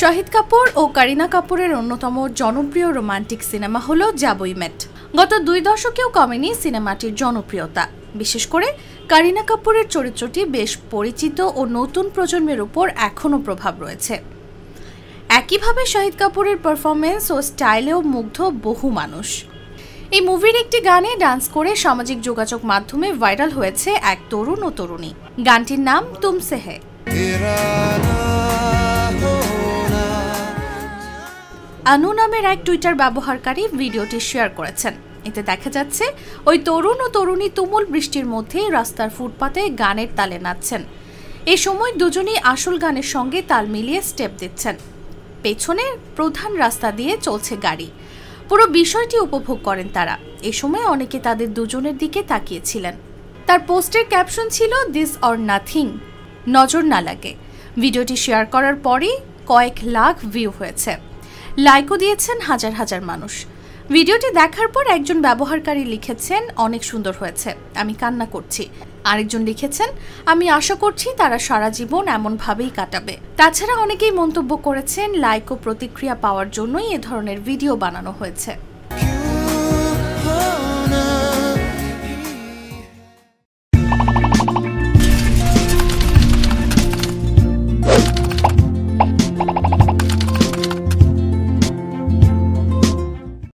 শাহিদ কাপুর ও কারিনা কাপুরের অন্যতম জনপ্রিয় রোমান্টিক সিনেমা হল যাবই মেট। গত দুই দশকেও কমেনি সিনেমাটির জনপ্রিয়তা। বিশেষ করে কারিনা কাপুরের চরিত্রটি বেশ পরিচিত ও নতুন প্রজন্মের উপর এখনও প্রভাব রয়েছে। একইভাবে শাহিদ কাপুরের পারফরমেন্স ও স্টাইলেও মুগ্ধ বহু মানুষ। এই মুভির একটি গানে ডান্স করে সামাজিক যোগাযোগ মাধ্যমে ভাইরাল হয়েছে এক তরুণ ও তরুণী। গানটির নাম তুমসে হে। আনু নামের এক টুইটার ব্যবহারকারী ভিডিওটি শেয়ার করেছেন। এতে দেখা যাচ্ছে, ওই তরুণ ও তরুণী তুমুল বৃষ্টির মধ্যে রাস্তার ফুটপাতে গানের তালে নাচছেন। এ সময় দুজনেই আসল গানের সঙ্গে তাল মিলিয়ে স্টেপ দিচ্ছেন। পেছনে প্রধান রাস্তা দিয়ে চলছে গাড়ি। পুরো বিষয়টি উপভোগ করেন তারা। এ সময় অনেকে তাদের দুজনের দিকে তাকিয়েছিলেন। তার পোস্টের ক্যাপশন ছিল দিস অর নাথিং নজর না লাগে। ভিডিওটি শেয়ার করার পরই কয়েক লাখ ভিউ হয়েছে। লাইকও দিয়েছেন হাজার হাজার মানুষ। ভিডিওটি দেখার পর একজন ব্যবহারকারী লিখেছেন, অনেক সুন্দর হয়েছে, আমি কান্না করছি। আরেকজন লিখেছেন, আমি আশা করছি তারা সারা জীবন এমনভাবেই কাটাবে। তাছাড়া অনেকেই মন্তব্য করেছেন, লাইক ও প্রতিক্রিয়া পাওয়ার জন্যই এ ধরনের ভিডিও বানানো হয়েছে।